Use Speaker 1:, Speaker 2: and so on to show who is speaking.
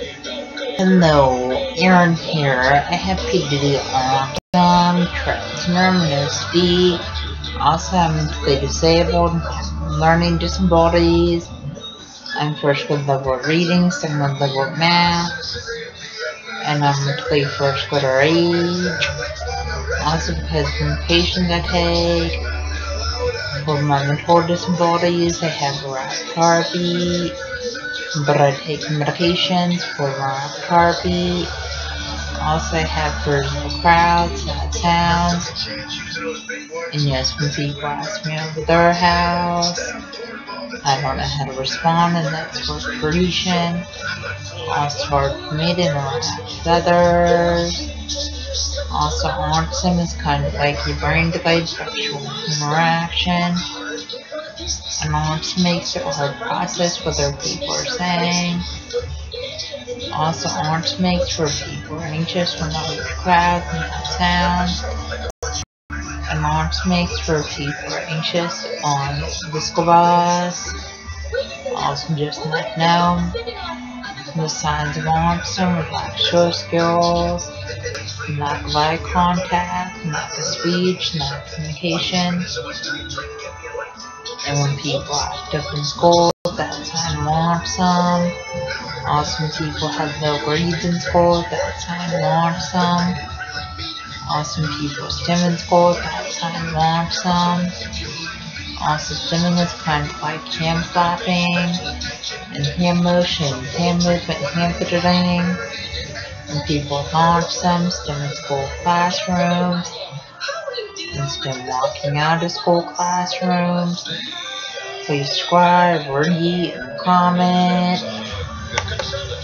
Speaker 1: Hello, Aaron here. I have PDD autism, transnervous also I'm mentally disabled, learning disabilities. I'm first grade level reading, second grade level math, and I'm mentally first grader age. Also because medications I take. For my mental disabilities, I have Rapcarby but I take medications for my monotherapy. Also, I have virtual crowds, sad sounds. And yes, when people ask me over their house, I don't know how to respond, and that's for me to interact with others. Also, autism is kind of like your brain delayed sexual interaction and makes it a hard process what other people are saying. Also, orange makes for people anxious when large crowds and loud sounds. And orange makes for people anxious on the school bus. Also, just let know the signs of autism with lack of show skills, lack of eye contact, lack of speech, lack of communication. And when people up in school, that's I'm awesome. Awesome people have no in school, that's I'm awesome. Awesome people stim in school, that's I'm awesome. Also stimming is kind of like hand clapping and hand motion, hand movement, hand fidgeting. And people awesome, stim in school classrooms instead of walking out of school classrooms. Please subscribe, rate, and comment.